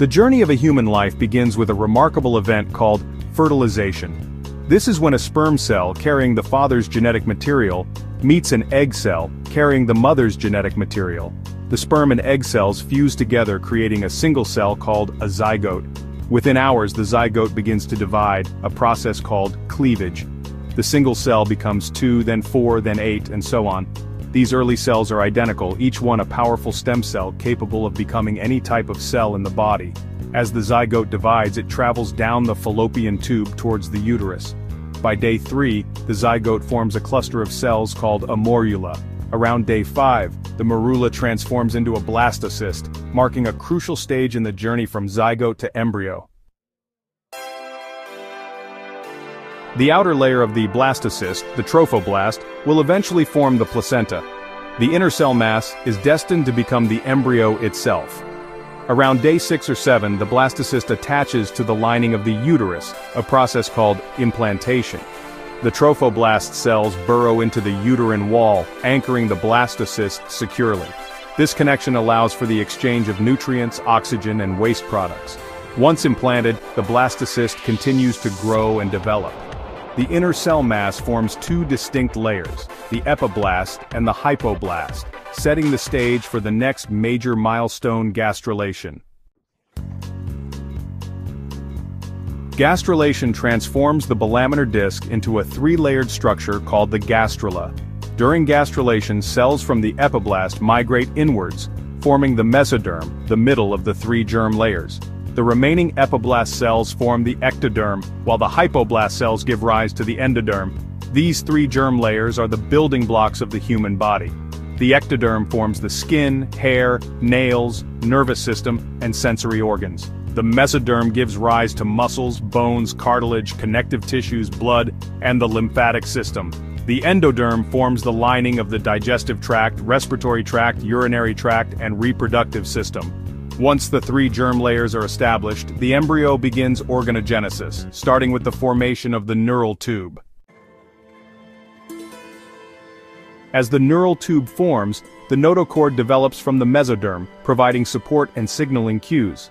The journey of a human life begins with a remarkable event called fertilization. This is when a sperm cell carrying the father's genetic material meets an egg cell carrying the mother's genetic material. The sperm and egg cells fuse together creating a single cell called a zygote. Within hours the zygote begins to divide, a process called cleavage. The single cell becomes two, then four, then eight, and so on. These early cells are identical, each one a powerful stem cell capable of becoming any type of cell in the body. As the zygote divides it travels down the fallopian tube towards the uterus. By day 3, the zygote forms a cluster of cells called a morula. Around day 5, the morula transforms into a blastocyst, marking a crucial stage in the journey from zygote to embryo. The outer layer of the blastocyst, the trophoblast, will eventually form the placenta. The inner cell mass is destined to become the embryo itself. Around day 6 or 7 the blastocyst attaches to the lining of the uterus, a process called implantation. The trophoblast cells burrow into the uterine wall, anchoring the blastocyst securely. This connection allows for the exchange of nutrients, oxygen, and waste products. Once implanted, the blastocyst continues to grow and develop. The inner cell mass forms two distinct layers, the epiblast and the hypoblast, setting the stage for the next major milestone gastrulation. Gastrulation transforms the bilaminar disc into a three-layered structure called the gastrula. During gastrulation cells from the epiblast migrate inwards, forming the mesoderm, the middle of the three germ layers. The remaining epiblast cells form the ectoderm, while the hypoblast cells give rise to the endoderm. These three germ layers are the building blocks of the human body. The ectoderm forms the skin, hair, nails, nervous system, and sensory organs. The mesoderm gives rise to muscles, bones, cartilage, connective tissues, blood, and the lymphatic system. The endoderm forms the lining of the digestive tract, respiratory tract, urinary tract, and reproductive system. Once the three germ layers are established, the embryo begins organogenesis, starting with the formation of the neural tube. As the neural tube forms, the notochord develops from the mesoderm, providing support and signaling cues.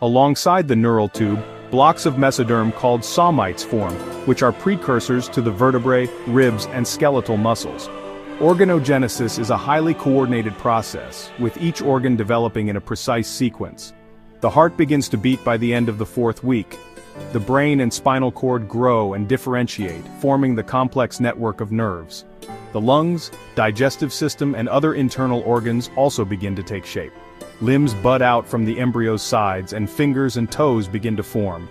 Alongside the neural tube, blocks of mesoderm called somites form, which are precursors to the vertebrae, ribs, and skeletal muscles. Organogenesis is a highly coordinated process, with each organ developing in a precise sequence. The heart begins to beat by the end of the fourth week. The brain and spinal cord grow and differentiate, forming the complex network of nerves. The lungs, digestive system and other internal organs also begin to take shape. Limbs bud out from the embryo's sides and fingers and toes begin to form.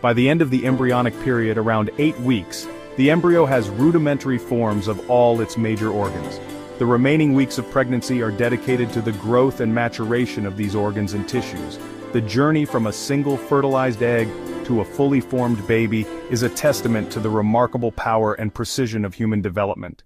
By the end of the embryonic period around 8 weeks, the embryo has rudimentary forms of all its major organs. The remaining weeks of pregnancy are dedicated to the growth and maturation of these organs and tissues. The journey from a single fertilized egg to a fully formed baby is a testament to the remarkable power and precision of human development.